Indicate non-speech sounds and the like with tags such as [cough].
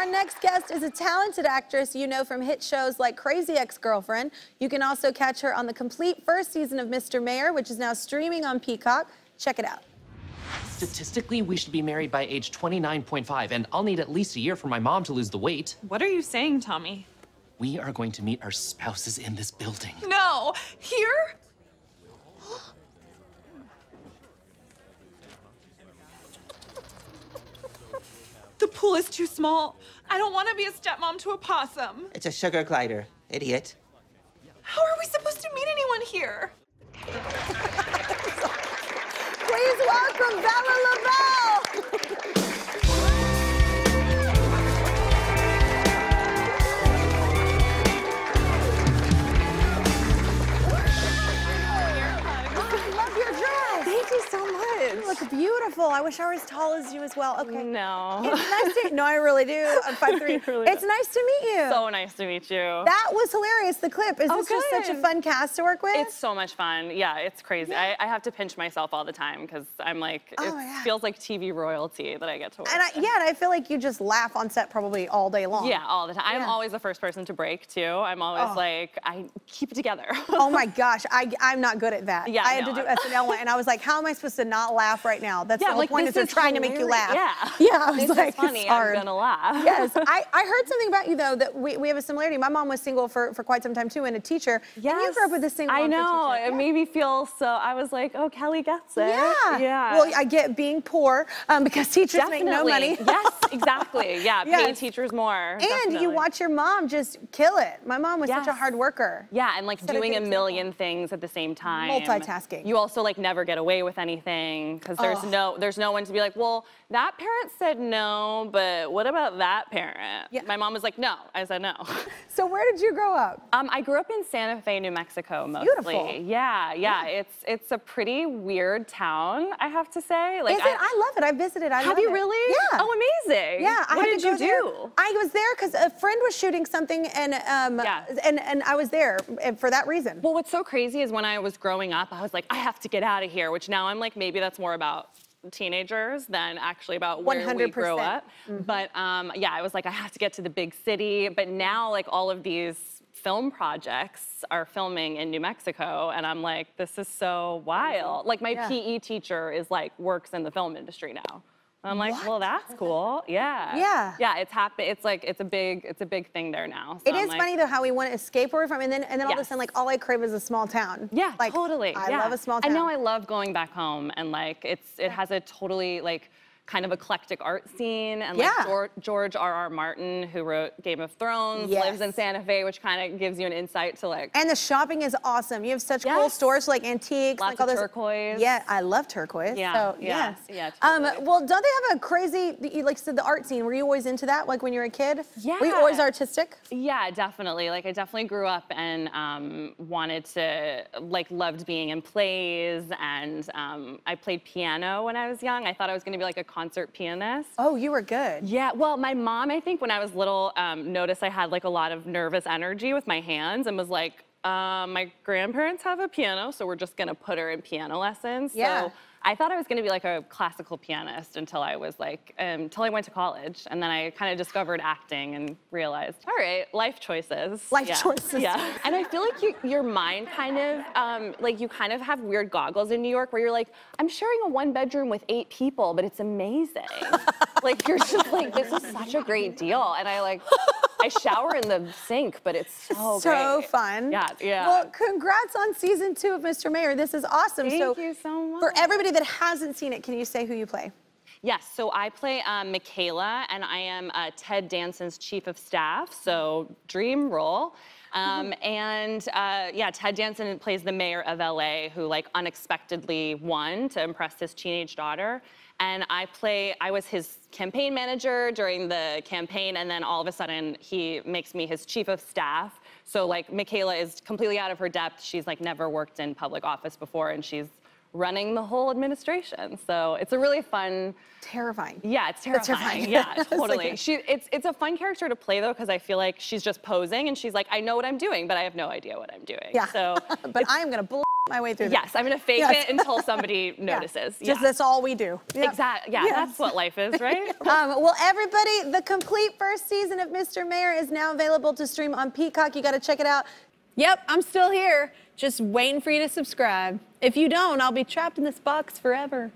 our next guest is a talented actress you know from hit shows like Crazy Ex-Girlfriend. You can also catch her on the complete first season of Mr. Mayor, which is now streaming on Peacock. Check it out. Statistically, we should be married by age 29.5, and I'll need at least a year for my mom to lose the weight. What are you saying, Tommy? We are going to meet our spouses in this building. No! Here? The pool is too small. I don't want to be a stepmom to a possum. It's a sugar glider, idiot. How are we supposed to meet anyone here? [laughs] Please welcome Vella Lovell. Beautiful. I wish I were as tall as you as well. Okay. No. It's nice to No, I really do. I'm 5'3". [laughs] Really it's do. nice to meet you. So nice to meet you. that was hilarious, the clip. Is Oh, this just such a fun cast to work with? It's so much fun. Yeah, it's crazy. I, I have to pinch myself all the time because I'm like, oh, it Oh, yeah. feels like TV royalty that I get to work. and I, yeah, and I feel like you just laugh on set probably all day long. Yeah, all the time. I'm always the first person to break too. I'm always Oh. like, I keep it together. [laughs] Oh my gosh, I, I'm not good at that. Yeah, I had no, to do I'm- SNL one, and I was like, how am I supposed to not laugh right now? That's yeah, like point this is they're trying to make you laugh. Yeah. Yeah, I was [laughs] this like, is funny. it's hard. I'm gonna laugh. [laughs] yes, [laughs] I, I heard something about you though that we, we have a similarity. My mom was single for, for quite some time too and a teacher. Yes. And you grew up with a single I mom for a know. It Yeah. made me feel so. I was like, oh, Kelly gets it. Yeah. Yeah. Well, I get being poor um, because teachers Definitely. make no money. yes, exactly. Yeah, pay Yes. teachers more. and definitely. you watch your mom just kill it. My mom was such a hard worker. Yeah, and like doing a million things at the same time. Multitasking. You also like never get away with anything because there's Oh. no there's no one to be like, well, that parent said no, but what about that parent? Yeah. My mom was like, no. I said no. [laughs] So where did you grow up? Um, I grew up in Santa Fe, New Mexico, mostly. Beautiful. Yeah, yeah, It's it's a pretty weird town, I have to say. Like, Is it? I love it. I visited. I have love you it. really? Yeah. Oh, amazing. Yeah, I What had did you there. do? I was there because a friend was shooting something, and um, Yeah. and and I was there for that reason. Well, what's so crazy is when I was growing up, I was like, I have to get out of here, which now I'm like, maybe that's more about teenagers than actually about where we 100%. grew up. But um, yeah, I was like, I have to get to the big city. But now, like, all of these film projects are filming in New Mexico, and I'm like, this is so wild. Like, my Yeah. PE teacher is like, works in the film industry now. I'm like, well, that's cool. Yeah. Yeah. Yeah, it's happen. It's like it's a big, it's a big thing there now. So It I'm is like- funny though how we want to escape where we're from, and then and then all of a sudden like all I crave is a small town. Yeah, like totally. I yeah. love a small town. I know I love going back home and like it's it has a totally like kind of eclectic art scene and like Yeah. George, George R. R. Martin, who wrote Game of Thrones, lives in Santa Fe, which kind of gives you an insight to like And the shopping is awesome. You have such cool stores like antiques, Lots like all of this. turquoise. Yeah, I love turquoise. Yeah, So yeah, yes. yeah, Um, well, don't they have a crazy, you like said, the art scene? Were you always into that, like when you were a kid? Yeah. Were you always artistic? Yeah, definitely. Like I definitely grew up and um, wanted to like loved being in plays and um, I played piano when I was young. I thought I was going to be like a concert pianist. Oh, you were good. Yeah, well, my mom, I think when I was little, um, noticed I had like a lot of nervous energy with my hands and was like, uh, my grandparents have a piano, so we're just gonna put her in piano lessons. Yeah. So I thought I was gonna be like a classical pianist until I was like, um, until I went to college. And then I kind of discovered acting and realized, all right, life choices. Life Yeah. choices. Yeah. And I feel like you, your mind kind of, um, like you kind of have weird goggles in New York where you're like, I'm sharing a one bedroom with eight people, but it's amazing. [laughs] like you're just like, this is such a great deal. And I like, I shower in the sink, but it's so so great. fun. Yeah, yeah. Well, congrats on season two of Mr. Mayor. This is awesome. Thank so, you so much. For everybody that hasn't seen it, can you say who you play? Yes, so I play um, Michaela, and I am uh, Ted Danson's chief of staff, so dream role. Um, and uh, yeah, Ted Danson plays the mayor of LA, who like unexpectedly won to impress his teenage daughter. And I play, I was his campaign manager during the campaign, and then all of a sudden he makes me his chief of staff. So like Michaela is completely out of her depth. She's like never worked in public office before, and she's running the whole administration. So it's a really fun. Terrifying. Yeah, it's terrifying. terrifying. Yeah, [laughs] totally. like, she, it's it's a fun character to play though because I feel like she's just posing and she's like, I know what I'm doing, but I have no idea what I'm doing. Yeah. So, [laughs] but I am gonna blow my way through. Yes. I'm gonna fake yes. it until somebody [laughs] notices. Yeah. Just that's all we do. Yep. Exactly. Yeah, yes. that's what life is, right? um, well, everybody, the complete first season of Mr. Mayor is now available to stream on Peacock. You got to check it out. Yep, I'm still here, just waiting for you to subscribe. If you don't, I'll be trapped in this box forever.